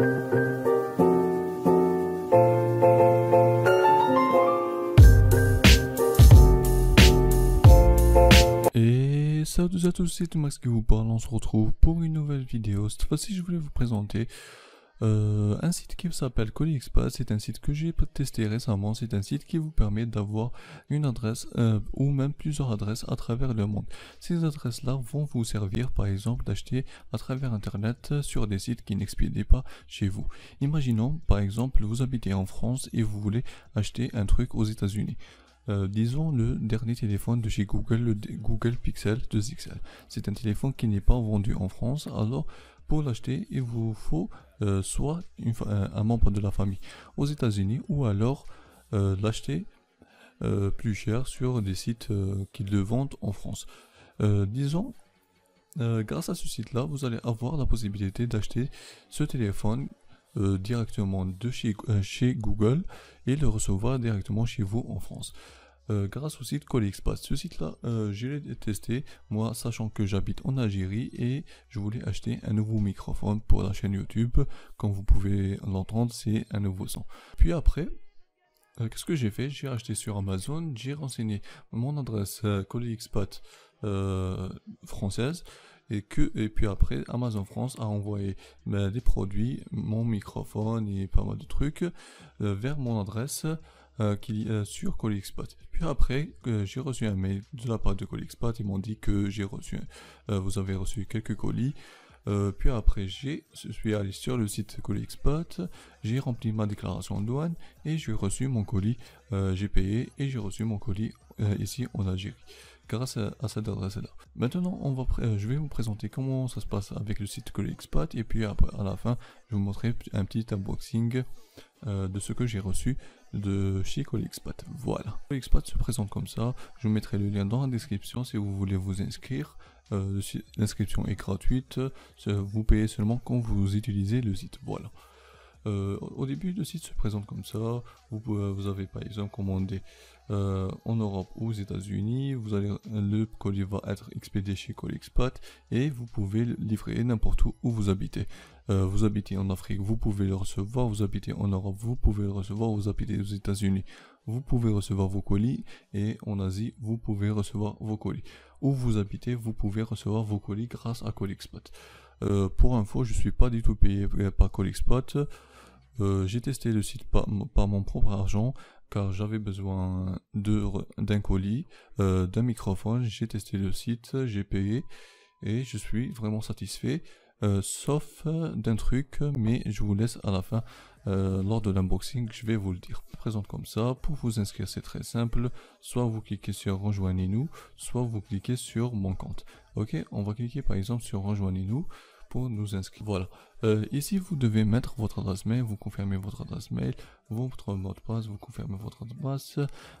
Et salut à tous, c'est Max qui vous parle, on se retrouve pour une nouvelle vidéo. Cette fois-ci, je voulais vous présenter euh, un site qui s'appelle ColiExpat. C'est un site que j'ai testé récemment. C'est un site qui vous permet d'avoir une adresse euh, ou même plusieurs adresses à travers le monde. Ces adresses-là vont vous servir, par exemple, d'acheter à travers Internet sur des sites qui n'expédient pas chez vous. Imaginons, par exemple, vous habitez en France et vous voulez acheter un truc aux États-Unis. Euh, disons le dernier téléphone de chez Google, le Google Pixel 2XL. C'est un téléphone qui n'est pas vendu en France, alors pour l'acheter, il vous faut euh, soit un membre de la famille aux États-Unis ou alors euh, l'acheter plus cher sur des sites qui le vendent en France. disons, grâce à ce site-là, vous allez avoir la possibilité d'acheter ce téléphone directement de chez, Google et le recevoir directement chez vous en France. Euh, grâce au site ColiExpat. Ce site-là, euh, je l'ai testé, moi, sachant que j'habite en Algérie et je voulais acheter un nouveau microphone pour la chaîne YouTube. Comme vous pouvez l'entendre, c'est un nouveau son. Puis après, euh, qu'est-ce que j'ai fait? J'ai acheté sur Amazon, j'ai renseigné mon adresse ColiExpat française et que et puis après Amazon France a envoyé ben, des produits, mon microphone et pas mal de trucs vers mon adresse euh, qui, euh, sur ColiExpat. Puis après, euh, j'ai reçu un mail de la part de ColiExpat, ils m'ont dit que j'ai reçu, vous avez reçu quelques colis. puis après, j'ai, je suis allé sur le site ColiExpat, j'ai rempli ma déclaration de douane et j'ai reçu mon colis, j'ai payé et j'ai reçu mon colis ici en Algérie grâce à, cette adresse-là. Maintenant, on va je vais vous présenter comment ça se passe avec le site ColiExpat et puis après, à la fin, je vous montrer un petit unboxing de ce que j'ai reçu de chez ColiExpat. Voilà. ColiExpat se présente comme ça. Je vous mettrai le lien dans la description si vous voulez vous inscrire. Euh, L'inscription est gratuite. Vous payez seulement quand vous utilisez le site. Voilà. Euh, au début, le site se présente comme ça. Vous, vous avez par exemple commandé euh, en Europe ou aux États-Unis. Vous allez, le colis va être expédié chez ColiExpat et vous pouvez le livrer n'importe où où vous habitez. Euh, vous habitez en Afrique, vous pouvez le recevoir. Vous habitez en Europe, vous pouvez le recevoir. Vous habitez aux États-Unis, vous pouvez recevoir vos colis. Et en Asie, vous pouvez recevoir vos colis. Où vous habitez, vous pouvez recevoir vos colis grâce à ColiExpat. Euh, pour info, je suis pas du tout payé par ColiExpat. Euh, j'ai testé le site par, mon propre argent car j'avais besoin d'un colis, euh, d'un microphone. J'ai testé le site, j'ai payé et je suis vraiment satisfait. Euh, sauf d'un truc, mais je vous laisse à la fin lors de l'unboxing, je vais vous le dire. Présente comme ça. Pour vous inscrire, c'est très simple. Soit vous cliquez sur Rejoignez-nous, soit vous cliquez sur Mon compte. Ok, on va cliquer par exemple sur Rejoignez-nous nous inscrire. Voilà. Euh, ici, vous devez mettre votre adresse mail, vous confirmez votre adresse mail, votre mot de passe, vous confirmez votre adresse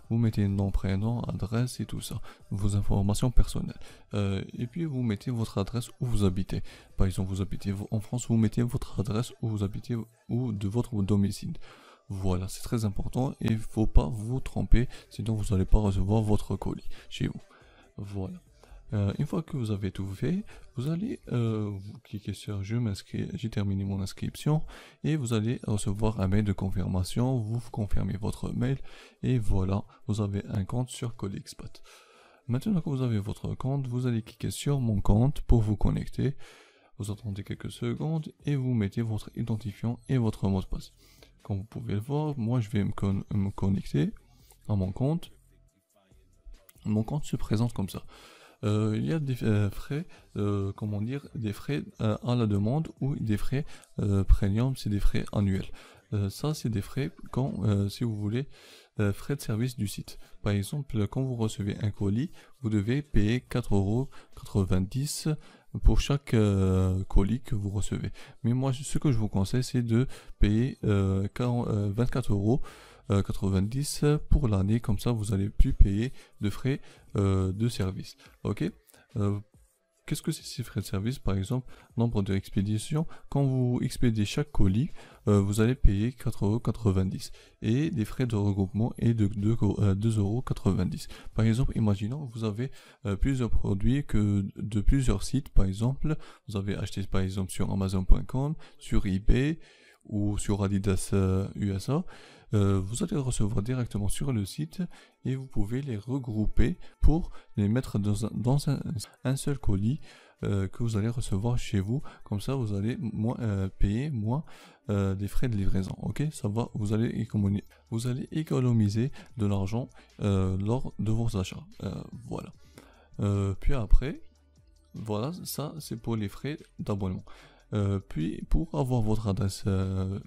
vous mettez nom, prénom, adresse et tout ça, vos informations personnelles. Euh, et puis, vous mettez votre adresse où vous habitez. Par exemple, vous habitez en France, vous mettez votre adresse où vous habitez ou de votre domicile. Voilà, c'est très important et il faut pas vous tromper, sinon vous n'allez pas recevoir votre colis chez vous. Voilà. Euh, une fois que vous avez tout fait, vous allez euh, cliquer sur je m'inscris, j'ai terminé mon inscription et vous allez recevoir un mail de confirmation, vous confirmez votre mail et voilà, vous avez un compte sur CodeExpat. Maintenant que vous avez votre compte, vous allez cliquer sur mon compte pour vous connecter. Vous attendez quelques secondes et vous mettez votre identifiant et votre mot de passe. Comme vous pouvez le voir, moi je vais me connecter à mon compte. Mon compte se présente comme ça. Euh, il y a des euh, frais, euh, comment dire, des frais à la demande ou des frais premium, c'est des frais annuels. ça, c'est des frais quand, si vous voulez, frais de service du site. Par exemple, quand vous recevez un colis, vous devez payer 4,90€ pour chaque colis que vous recevez. Mais moi, ce que je vous conseille, c'est de payer 24 euros 90 euh, pour l'année, comme ça vous allez plus payer de frais euh, de service. Ok? Euh, Qu'est-ce que c'est ces frais de service? Par exemple, nombre de expéditions. Quand vous expédiez chaque colis, vous allez payer 4,90€ et des frais de regroupement est de 2,90€. Par exemple, imaginons vous avez plusieurs produits que de plusieurs sites. Par exemple, vous avez acheté par exemple sur Amazon.com, sur eBay ou sur Adidas USA, vous allez recevoir directement sur le site et vous pouvez les regrouper pour les mettre dans un seul colis euh, que vous allez recevoir chez vous. Comme ça, vous allez moins, euh, payer moins euh, des frais de livraison. Ok, ça va. Vous allez, vous allez économiser de l'argent lors de vos achats. voilà. puis après, voilà, ça c'est pour les frais d'abonnement. Euh, puis pour avoir votre adresse euh,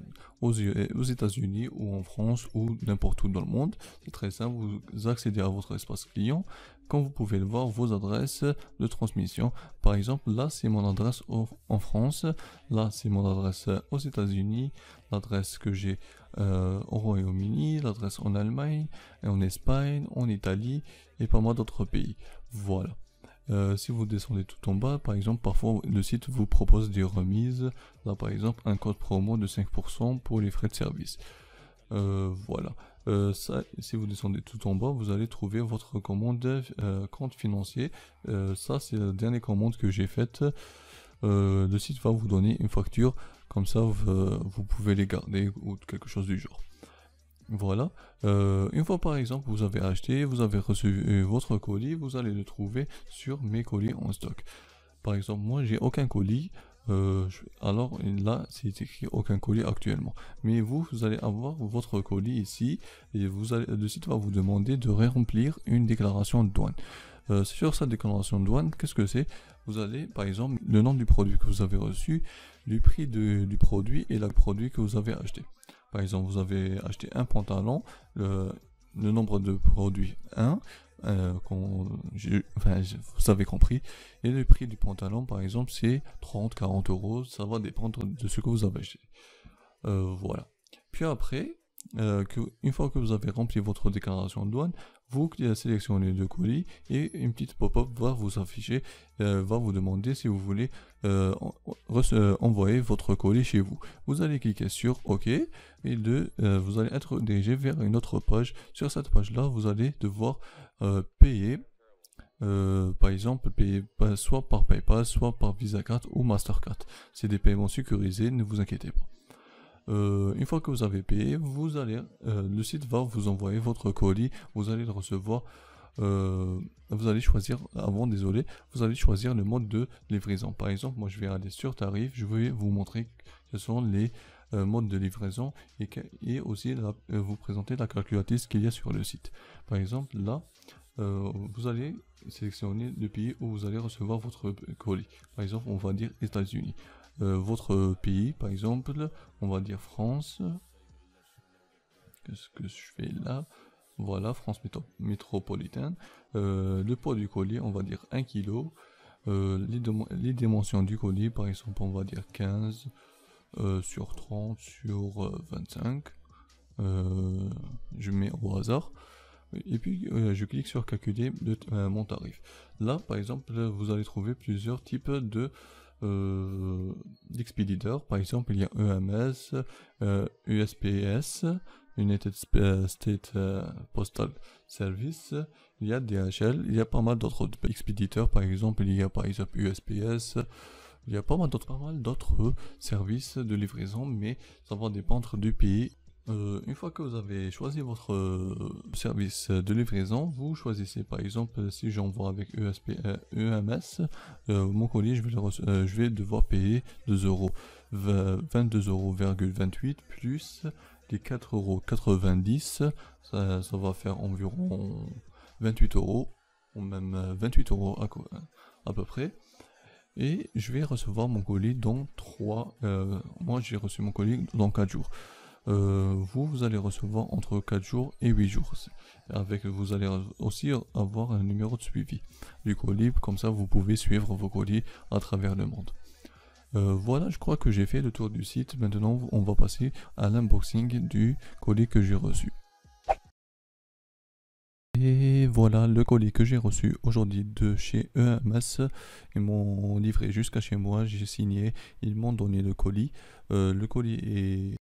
aux, États-Unis ou en France ou n'importe où dans le monde, c'est très simple, vous accédez à votre espace client. Quand vous pouvez le voir, vos adresses de transmission. Par exemple, là c'est mon adresse en France, là c'est mon adresse aux États-Unis, l'adresse que j'ai euh, au Royaume-Uni, l'adresse en Allemagne, en Espagne, en Italie et pas mal d'autres pays. Voilà. Euh, si vous descendez tout en bas, par exemple, parfois le site vous propose des remises. Là, par exemple, un code promo de 5% pour les frais de service. Euh, voilà. Euh, si vous descendez tout en bas, vous allez trouver votre commande compte financier. ça, c'est la dernière commande que j'ai faite. le site va vous donner une facture, comme ça vous pouvez les garder ou quelque chose du genre. Voilà. Euh, une fois par exemple vous avez acheté, vous avez reçu euh, votre colis, vous allez le trouver sur mes colis en stock. Par exemple, moi j'ai aucun colis. Euh, alors là, c'est écrit aucun colis actuellement. Mais vous, vous allez avoir votre colis ici et vous allez, le site va vous demander de remplir une déclaration de douane. sur cette déclaration de douane, qu'est-ce que c'est? Vous allez, par exemple, le nom du produit que vous avez reçu, le prix du produit et le produit que vous avez acheté. Par exemple, vous avez acheté un pantalon, le, nombre de produits 1, euh, vous avez compris. Et le prix du pantalon, par exemple, c'est 30, 40 euros. Ça va dépendre de ce que vous avez acheté. Euh, voilà. Puis après, euh, une fois que vous avez rempli votre déclaration de douane, vous sélectionnez le colis et une petite pop-up va vous afficher, euh, va vous demander si vous voulez euh, envoyer votre colis chez vous. Vous allez cliquer sur OK et vous allez être dirigé vers une autre page. Sur cette page-là, vous allez devoir payer. par exemple, payer soit par PayPal, soit par Visa Card ou Mastercard. C'est des paiements sécurisés, ne vous inquiétez pas. Euh, une fois que vous avez payé, vous allez, euh, le site va vous envoyer votre colis, vous allez le recevoir. Euh, vous allez choisir, avant désolé, vous allez choisir le mode de livraison. Par exemple, moi je vais aller sur tarif, je vais vous montrer quels sont les modes de livraison et, et aussi vous présenter la calculatrice qu'il y a sur le site. Par exemple, là, vous allez sélectionner le pays où vous allez recevoir votre colis. Par exemple, on va dire États-Unis. Euh, votre pays, par exemple, on va dire France. Qu'est-ce que je fais là? Voilà, France métropolitaine. Euh, le poids du colis, on va dire 1 kg. Euh, les, dimensions du colis, par exemple, on va dire 15 sur 30 sur 25. je mets au hasard. Et puis je clique sur calculer mon tarif. Là, par exemple, vous allez trouver plusieurs types de d'expéditeurs. Par exemple, il y a EMS, USPS, euh, United States euh, Postal Service, il y a DHL, il y a pas mal d'autres expéditeurs. Par exemple, il y a par exemple USPS. Il y a pas mal d'autres services de livraison, mais ça va dépendre du pays euh, une fois que vous avez choisi votre euh, service de livraison, vous choisissez par exemple si j'envoie avec ESP, EMS, euh, mon colis, je vais, devoir payer 2 euros, 22,28 euros plus les 4,90 euros, ça, va faire environ 28 euros, ou même 28 euros à, peu près. Et je vais recevoir mon colis dans 3, moi j'ai reçu mon colis dans 4 jours. Euh, vous, vous allez recevoir entre 4 jours et 8 jours. Avec, vous allez aussi avoir un numéro de suivi du colis, comme ça vous pouvez suivre vos colis à travers le monde. Euh, voilà, je crois que j'ai fait le tour du site. Maintenant, on va passer à l'unboxing du colis que j'ai reçu. Et voilà le colis que j'ai reçu aujourd'hui de chez EMS. Ils m'ont livré jusqu'à chez moi, j'ai signé, ils m'ont donné le colis. Euh, le colis est